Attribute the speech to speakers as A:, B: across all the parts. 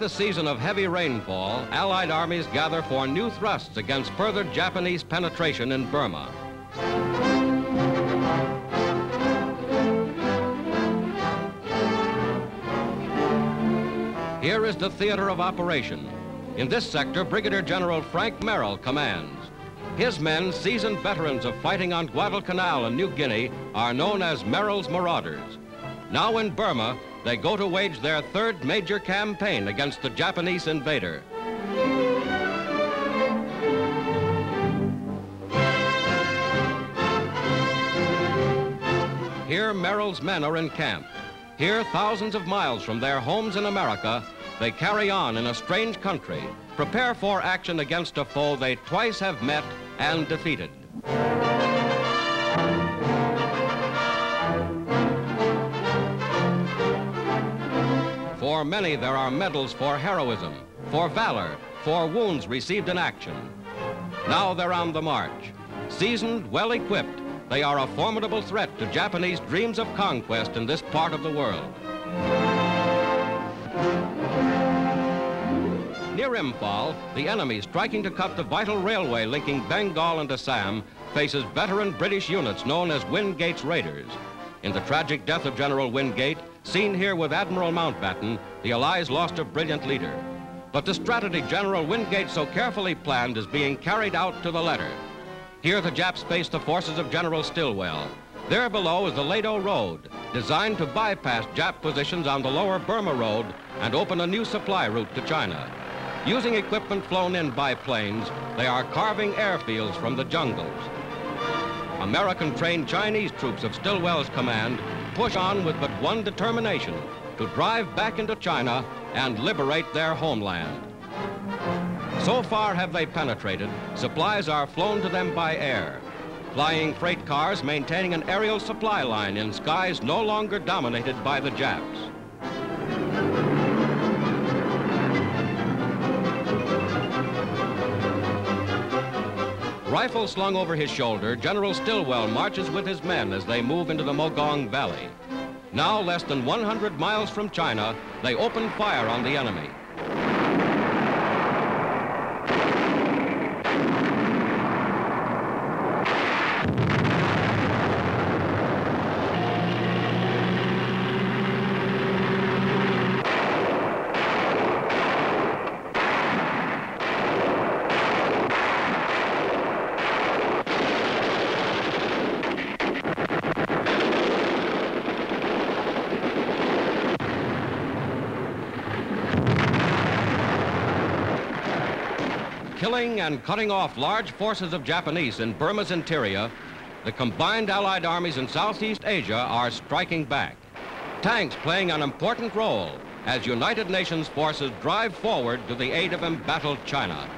A: The season of heavy rainfall, Allied armies gather for new thrusts against further Japanese penetration in Burma. Here is the theater of operation. In this sector, Brigadier General Frank Merrill commands. His men, seasoned veterans of fighting on Guadalcanal and New Guinea, are known as Merrill's Marauders. Now in Burma, they go to wage their third major campaign against the Japanese invader. Here, Merrill's men are in camp. Here, thousands of miles from their homes in America, they carry on in a strange country, prepare for action against a foe they twice have met and defeated. For many, there are medals for heroism, for valor, for wounds received in action. Now they're on the march. Seasoned, well equipped, they are a formidable threat to Japanese dreams of conquest in this part of the world. Near Imphal, the enemy striking to cut the vital railway linking Bengal and Assam faces veteran British units known as Wingate's Raiders. In the tragic death of General Wingate, seen here with Admiral Mountbatten, the Allies lost a brilliant leader. But the strategy General Wingate so carefully planned is being carried out to the letter. Here the Japs face the forces of General Stilwell. There below is the Ledo Road, designed to bypass Jap positions on the lower Burma Road and open a new supply route to China. Using equipment flown in by planes, they are carving airfields from the jungles. American-trained Chinese troops of Stilwell's command push on with but one determination, to drive back into China and liberate their homeland. So far have they penetrated, supplies are flown to them by air. Flying freight cars maintaining an aerial supply line in skies no longer dominated by the Japs. Rifle slung over his shoulder, General Stilwell marches with his men as they move into the Mogaung Valley. Now less than 100 miles from China, they open fire on the enemy. Killing and cutting off large forces of Japanese in Burma's interior, the combined Allied armies in Southeast Asia are striking back. Tanks playing an important role as United Nations forces drive forward to the aid of embattled China.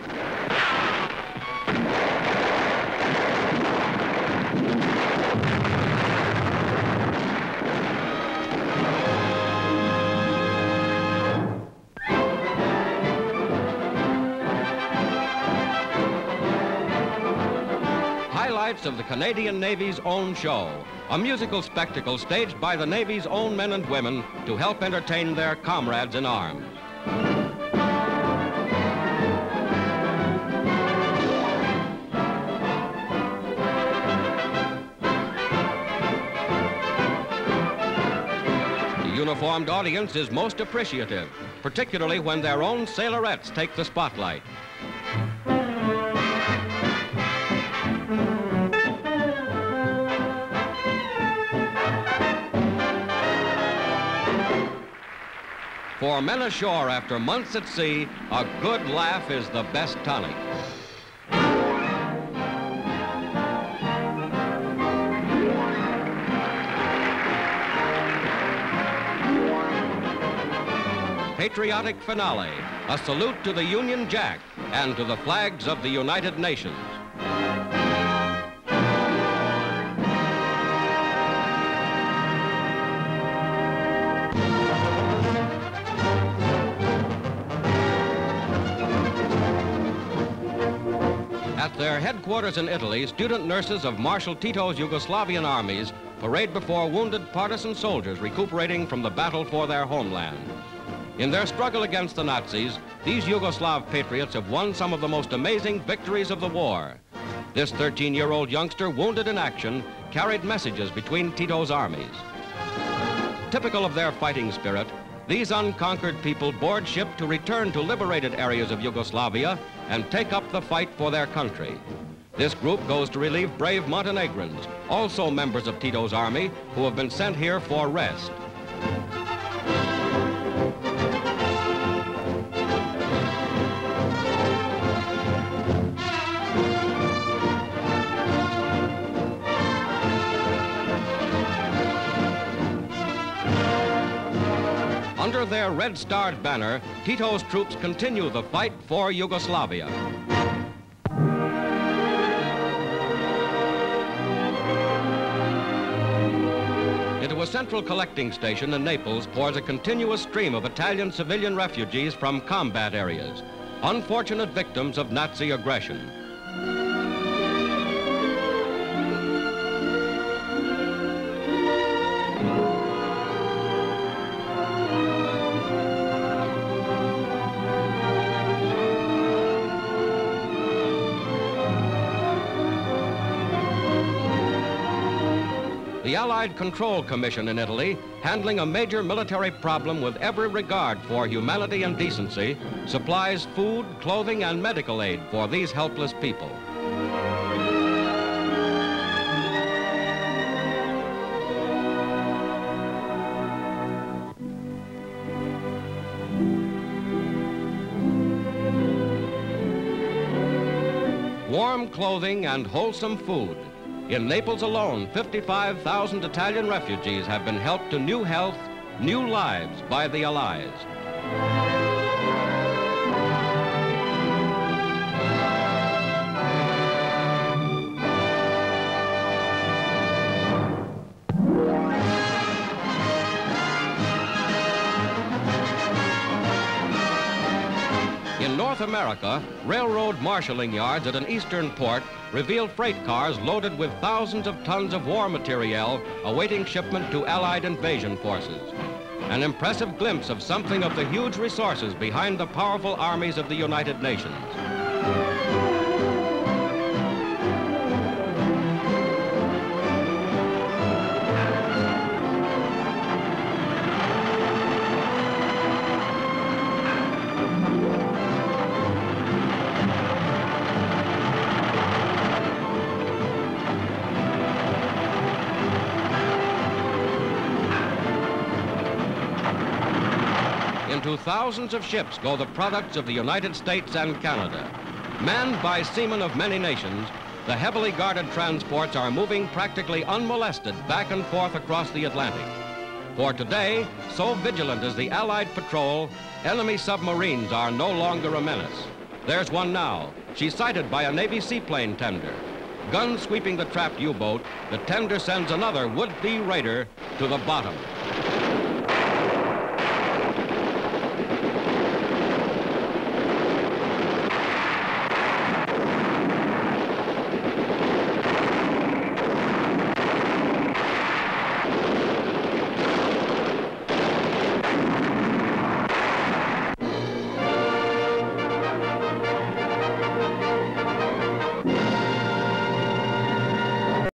A: Of the Canadian Navy's own show, a musical spectacle staged by the Navy's own men and women to help entertain their comrades in arms. The uniformed audience is most appreciative, particularly when their own sailorettes take the spotlight. For men ashore after months at sea, a good laugh is the best tonic. Patriotic finale, a salute to the Union Jack and to the flags of the United Nations. At their headquarters in Italy, student nurses of Marshal Tito's Yugoslavian armies parade before wounded partisan soldiers recuperating from the battle for their homeland. In their struggle against the Nazis, these Yugoslav patriots have won some of the most amazing victories of the war. This 13-year-old youngster, wounded in action, carried messages between Tito's armies. Typical of their fighting spirit, these unconquered people board ship to return to liberated areas of Yugoslavia and take up the fight for their country. This group goes to relieve brave Montenegrins, also members of Tito's army, who have been sent here for rest. Their red-starred banner, Tito's troops continue the fight for Yugoslavia. Into a central collecting station in Naples pours a continuous stream of Italian civilian refugees from combat areas, unfortunate victims of Nazi aggression. The Allied Control Commission in Italy, handling a major military problem with every regard for humanity and decency, supplies food, clothing, and medical aid for these helpless people. Warm clothing and wholesome food in Naples alone, 55,000 Italian refugees have been helped to new health, new lives by the Allies. In North America, railroad marshaling yards at an eastern port reveal freight cars loaded with thousands of tons of war materiel awaiting shipment to Allied invasion forces. An impressive glimpse of something of the huge resources behind the powerful armies of the United Nations. Into thousands of ships go the products of the United States and Canada. Manned by seamen of many nations, the heavily guarded transports are moving practically unmolested back and forth across the Atlantic. For today, so vigilant is the Allied patrol, enemy submarines are no longer a menace. There's one now. She's sighted by a Navy seaplane tender. Gun sweeping the trapped U-boat, the tender sends another would-be raider to the bottom.